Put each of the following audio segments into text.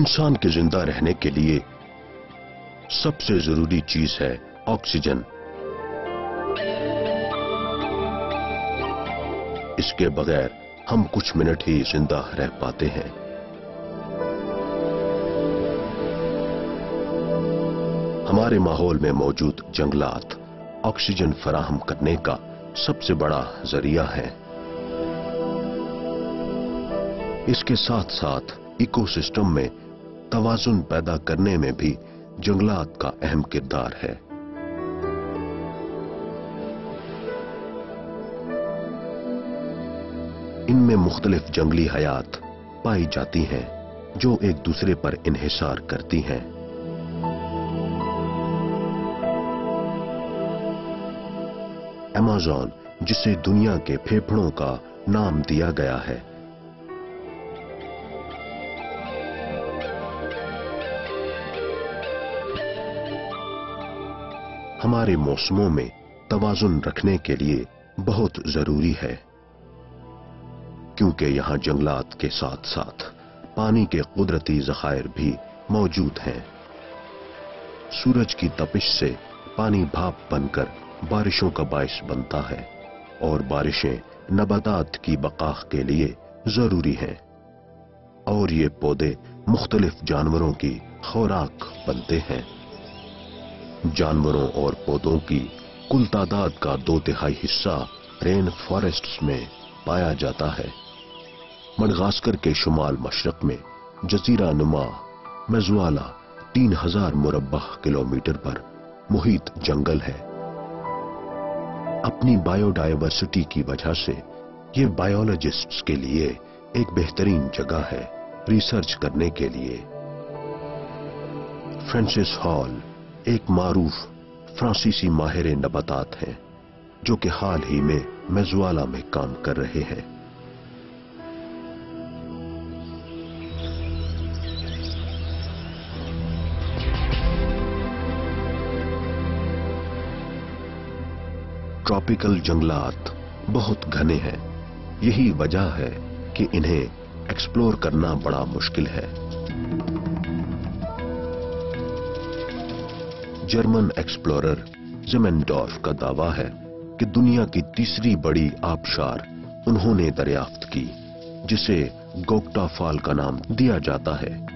इंसान के ज़िंदा रहने के लिए सबसे ज़रूरी चीज़ है ऑक्सीजन। इसके बगैर हम कुछ मिनट ही ज़िंदा रह पाते हैं। हमारे माहौल में मौजूद जंगलात ऑक्सीजन फराहम करने का सबसे बड़ा ज़रिया है। इसके साथ साथ इकोसिस्टम में तवाजुन पैदा करने में भी जंगलात का अहम किरदार है। इनमें मुख्तलिफ़ जंगली हयात पाई जाती हैं, जो एक दूसरे पर इन्हिसार करती हैं। अमेजॉन, जिसे दुनिया के फेफड़ों का नाम दिया गया है हमारे मौसमों में तवाजुन रखने के लिए बहुत ज़रूरी है। क्योंकि यहाँ जंगलात के साथ साथ पानी के कुदरती जखायर भी मौजूद हैं। सूरज की तपिश से पानी भाप बनकर बारिशों का बायस बनता है और बारिशें नबातात की बका के लिए ज़रूरी हैं। और ये पौधे मुख्तलिफ़ जानवरों की खुराक बनते हैं। जानवरों और पौधों की कुल तादाद का दो तिहाई हिस्सा रेन फॉरेस्ट्स में पाया जाता है। मडगास्कर के शुमाल मशरक में जजीरा नुमा मेजुआला तीन हज़ार मुरबा किलोमीटर पर मुहित जंगल है। अपनी बायोडायवर्सिटी की वजह से ये बायोलॉजिस्ट्स के लिए एक बेहतरीन जगह है, रिसर्च करने के लिए। फ्रांसिस हॉल एक मारूफ, फ्रांसीसी माहिर नबातात हैं, जो कि हाल ही में मेजुआला में काम कर रहे हैं। ट्रॉपिकल जंगलात बहुत घने हैं। यही वजह है कि इन्हें एक्सप्लोर करना बड़ा मुश्किल है। जर्मन एक्सप्लोरर जिमेंडॉर्फ का दावा है कि दुनिया की तीसरी बड़ी आबशार उन्होंने दरियाफ्त की, जिसे गोक्टा फाल का नाम दिया जाता है।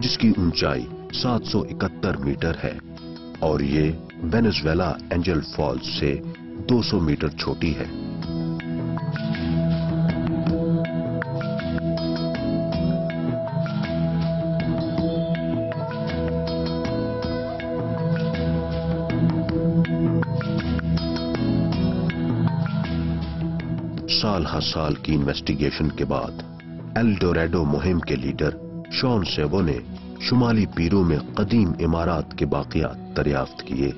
जिसकी ऊंचाई 771 मीटर है और ये वेनेजुएला एंजल फॉल्स से 200 मीटर छोटी है। साल हर साल की इन्वेस्टिगेशन के बाद एल्डोरेडो मुहिम के लीडर शॉन सेवो ने शुमाली पीरू में कदीम इमारत के बाकियात दरियाफ्त किए।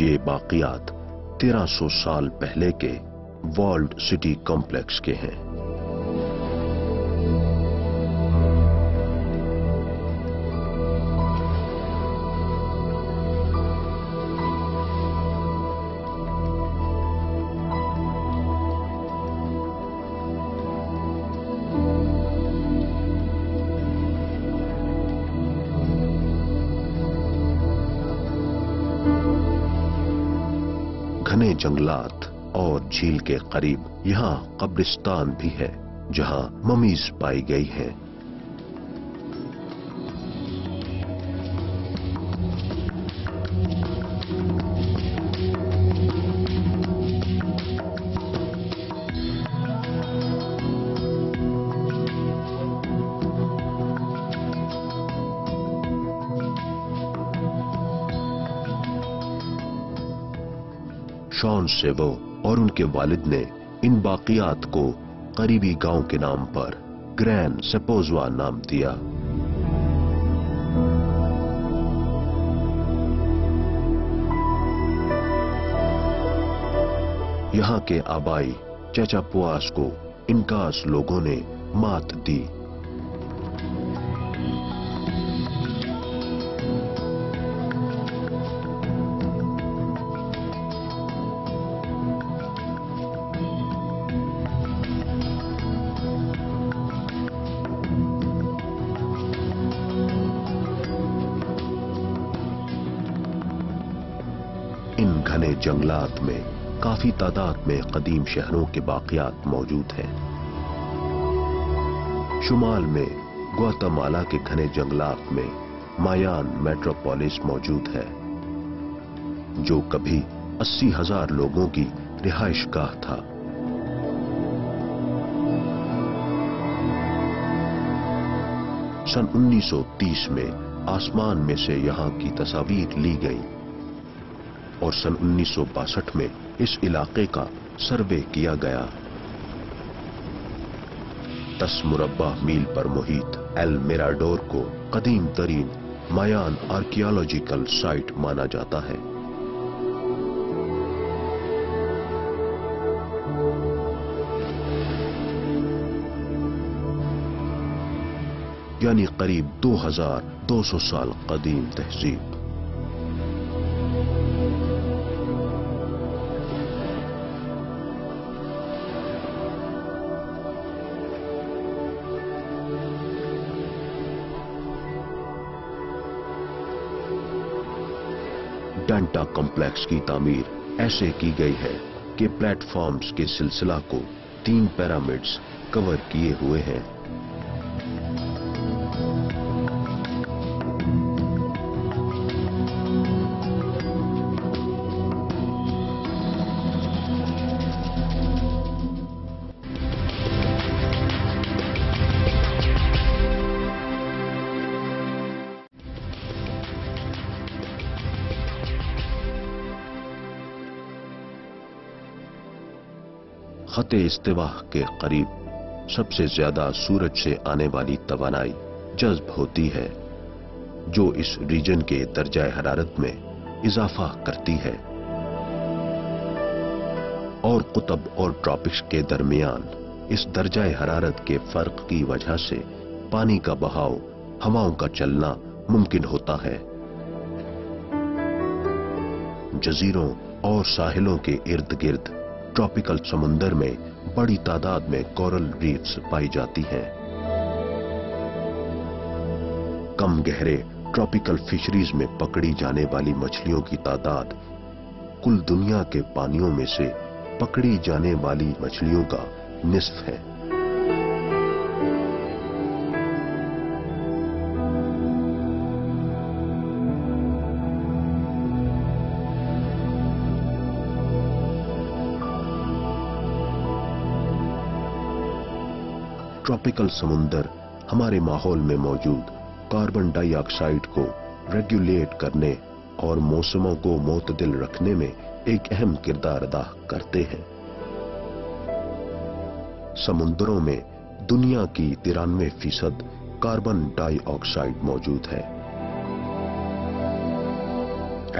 ये बाकियात 1300 साल पहले के वर्ल्ड सिटी कॉम्प्लेक्स के हैं। घने जंगलात और झील के करीब यहाँ कब्रिस्तान भी है, जहाँ ममीज पाई गई हैं। शॉन सेवो और उनके वालिद ने इन बाकियात को करीबी गाँव के नाम पर ग्रैन सेपोजवा नाम दिया। यहाँ के आबाई चचापुआस को इनकास लोगों ने मात दी। इन जंगलात में, काफ़ी तादाद में कदीम शहरों के बाकियात मौजूद हैं। शुमाल में ग्वातामाला के घने जंगलात में मायान मेट्रोपोलिस मौजूद है, जो कभी अस्सी हज़ार लोगों की रिहाइश गाह था। सन 1930 में आसमान में से यहाँ की तस्वीर ली गई। और सन 1962 में इस इलाके का सर्वे किया गया। दस मुरबा मील पर मुहित एल मेराडोर को कदीम तरीन मायान आर्कियोलॉजिकल साइट माना जाता है। यानी करीब 2200 साल कदीम तहजीब। डांटा कॉम्प्लेक्स की तमीर ऐसे की गई है कि प्लेटफॉर्म्स के सिलसिला को तीन पैरामिड्स कवर किए हुए हैं। खत इस्तेवा के करीब सबसे ज़्यादा सूरज से आने वाली तवानाई जज्ब होती है, जो इस रीजन के दर्जा हरारत में इजाफा करती है। और कुतब और ट्रॉपिक्स के दरमियान इस दर्जा हरारत के फ़र्क की वजह से पानी का बहाव, हवाओं का चलना मुमकिन होता है। जजीरों और साहिलों के इर्द गिर्द ट्रॉपिकल समुंदर में बड़ी तादाद में कोरल रीफ्स पाई जाती हैं। कम गहरे ट्रॉपिकल फिशरीज में पकड़ी जाने वाली मछलियों की तादाद कुल दुनिया के पानियों में से पकड़ी जाने वाली मछलियों का निस्फ है। ट्रॉपिकल समुंदर हमारे माहौल में मौजूद कार्बन डाइऑक्साइड को रेगुलेट करने और मौसमों को मोतदिल रखने में एक अहम किरदार अदा करते हैं। समुद्रों में दुनिया की तिरानवे फ़ीसद कार्बन डाइऑक्साइड मौजूद है।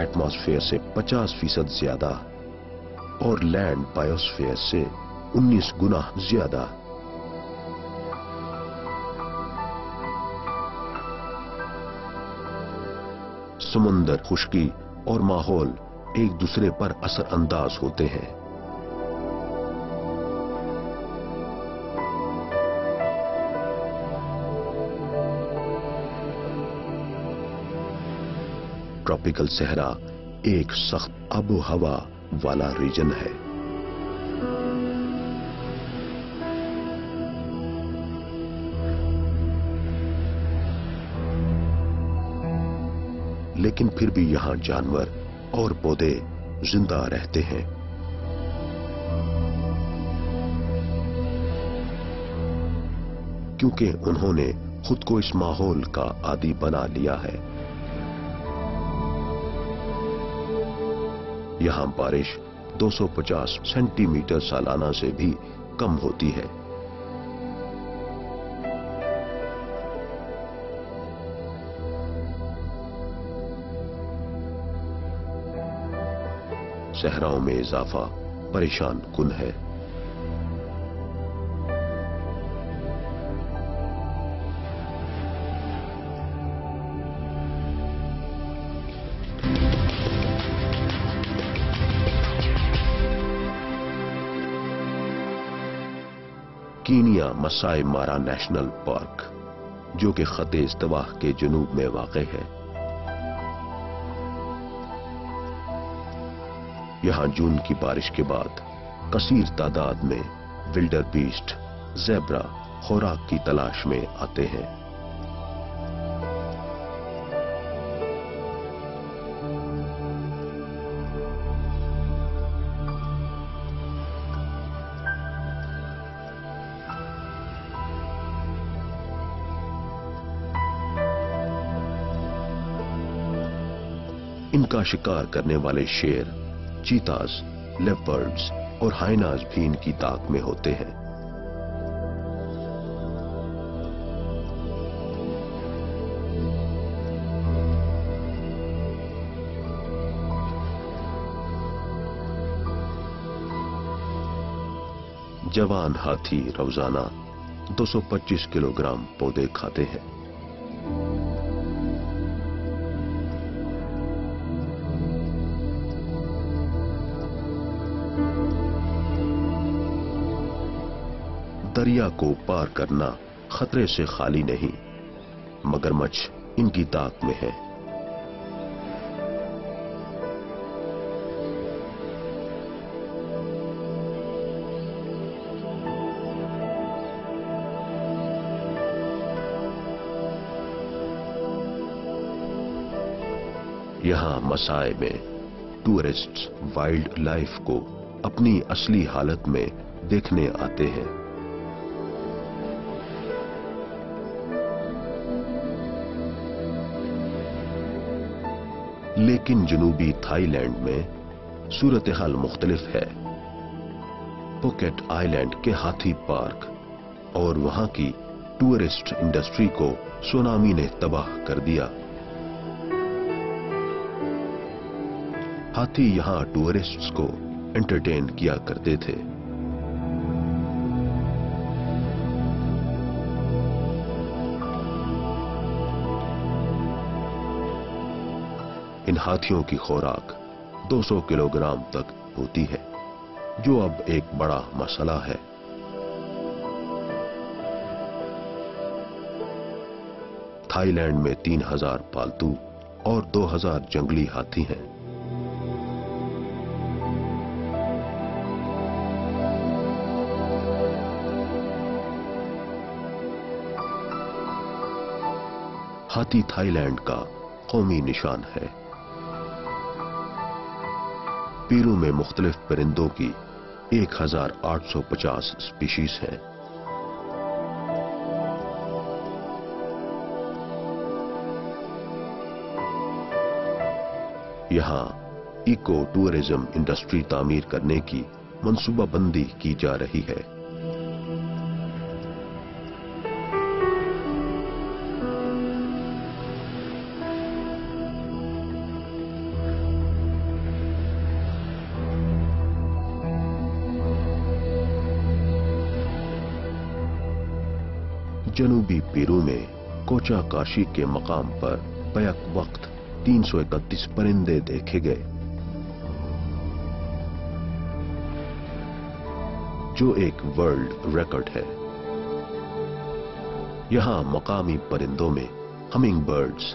एटमॉस्फेयर से 50 फ़ीसद ज़्यादा और लैंड बायोस्फेयर से 19 गुना ज़्यादा समुंदर, खुशकी और माहौल एक दूसरे पर असर अंदाज होते हैं। ट्रॉपिकल सहरा एक सख्त आबो हवा वाला रीजन है। लेकिन फिर भी यहाँ जानवर और पौधे ज़िंदा रहते हैं। क्योंकि उन्होंने खुद को इस माहौल का आदि बना लिया है। यहाँ बारिश 250 सेंटीमीटर सालाना से भी कम होती है। सहराओं में इजाफा परेशान कुन है। कीनिया मसाई मारा नेशनल पार्क, जो कि खत इस्तवाह के जनूब में वाक़ है। यहाँ जून की बारिश के बाद कसीर तादाद में विल्डर बीस्ट, जेब्रा, खुराक की तलाश में आते हैं। इनका शिकार करने वाले शेर चीतास, लेपर्ड्स और हाइनास भी इनकी ताक में होते हैं। जवान हाथी रोज़ाना 225 किलोग्राम पौधे खाते हैं। दरिया को पार करना खतरे से खाली नहीं, मगरमच्छ इनकी ताक में है। यहाँ मसाए में टूरिस्ट वाइल्ड लाइफ को अपनी असली हालत में देखने आते हैं। लेकिन जनूबी थाईलैंड में सूरत हाल मुख्तलिफ़ है। पोकेट आइलैंड के हाथी पार्क और वहाँ की टूरिस्ट इंडस्ट्री को सुनामी ने तबाह कर दिया। हाथी यहाँ टूरिस्ट्स को एंटरटेन किया करते थे। इन हाथियों की खुराक 200 किलोग्राम तक होती है, जो अब एक बड़ा मसला है। थाईलैंड में 3000 पालतू और 2000 जंगली हाथी हैं। हाथी थाईलैंड का कौमी निशान है। पीरू में मुख्तलिफ़ परिंदों की 1850 स्पीशीज हैं। यहाँ इको टूरिज़्म इंडस्ट्री तामीर करने की मनसूबाबंदी की जा रही है। पेरू में कोचा काशी के मकाम पर बैक वक्त 331 परिंदे देखे गए। जो एक वर्ल्ड रिकॉर्ड है। यहाँ मकामी परिंदों में hummingbirds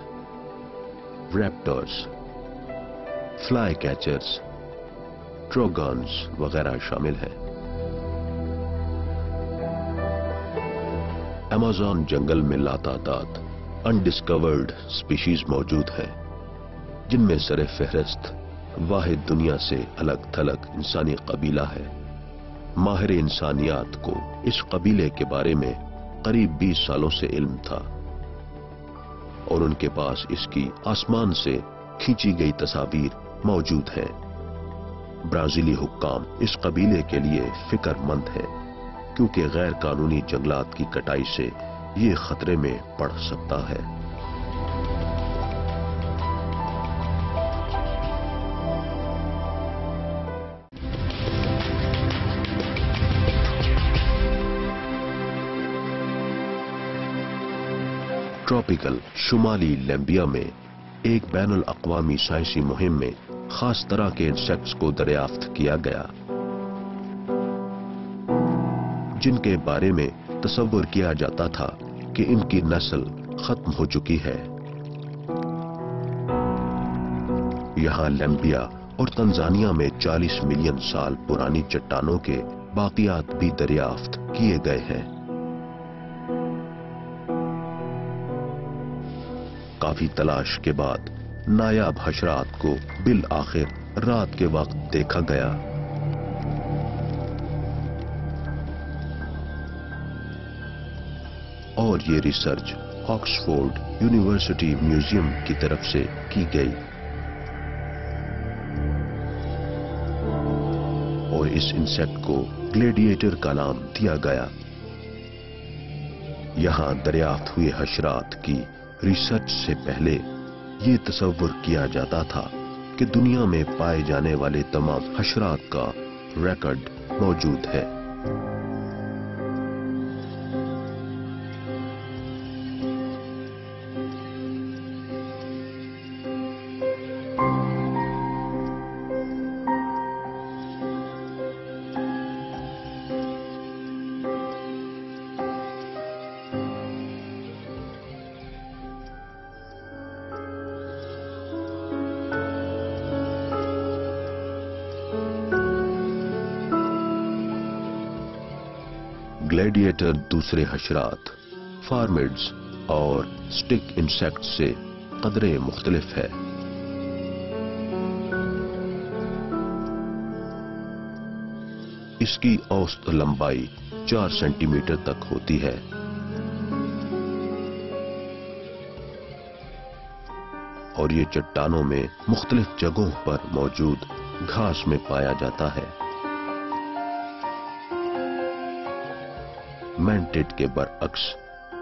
raptors flycatchers trogons वगैरह शामिल हैं। अमेजॉन जंगल में लातादाद अनडिस्कवर्ड स्पीशीज मौजूद है, जिनमें सर फहरस्त, वाहिद दुनिया से अलग थलग इंसानी कबीला है। माहिर इंसानियात को इस कबीले के बारे में करीब 20 सालों से इल्म था, और उनके पास इसकी आसमान से खींची गई तस्वीर मौजूद हैं। ब्राजीली हुक्काम इस कबीले के लिए फिक्रमंद हैं। क्योंकि गैर कानूनी जंगलात की कटाई से ये खतरे में पड़ सकता है। ट्रॉपिकल शुमाली लेम्बिया में एक बैन अवी साइंसी मुहिम में खास तरह के इंसेक्ट्स को दरियाफ्त किया गया। जिनके बारे में तस्वर किया जाता था कि इनकी नस्ल खत्म हो चुकी है। यहाँ लंबिया और तंजानिया में 40 मिलियन साल पुरानी चट्टानों के बाकियात भी दरियाफ्त किए गए हैं। काफ़ी तलाश के बाद नायाब हशरात को बिल आखिर रात के वक्त देखा गया। और ये रिसर्च ऑक्सफोर्ड यूनिवर्सिटी म्यूज़ियम की तरफ़ से की गई। और इस इंसेक्ट को ग्लेडिएटर का नाम दिया गया। यहाँ दरियाफ्त हुए हशरात की रिसर्च से पहले ये तस्वर किया जाता था कि दुनिया में पाए जाने वाले तमाम हशरात का रिकॉर्ड मौजूद है। ग्लैडिएटर दूसरे हशरात, फार्मिड्स और स्टिक इंसेक्ट से कदरे मुख्तलिफ़ है। इसकी औसत लंबाई चार सेंटीमीटर तक होती है। और ये चट्टानों में मुख्तलिफ़ जगहों पर मौजूद घास में पाया जाता है। मैंटेड के बरअक्स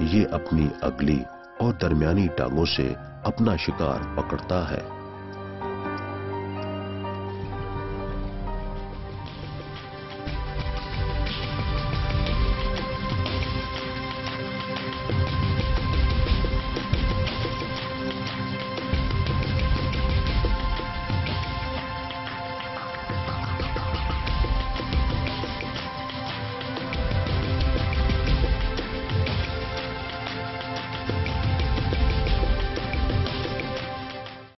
ये अपनी अगली और दरमियानी टांगों से अपना शिकार पकड़ता है।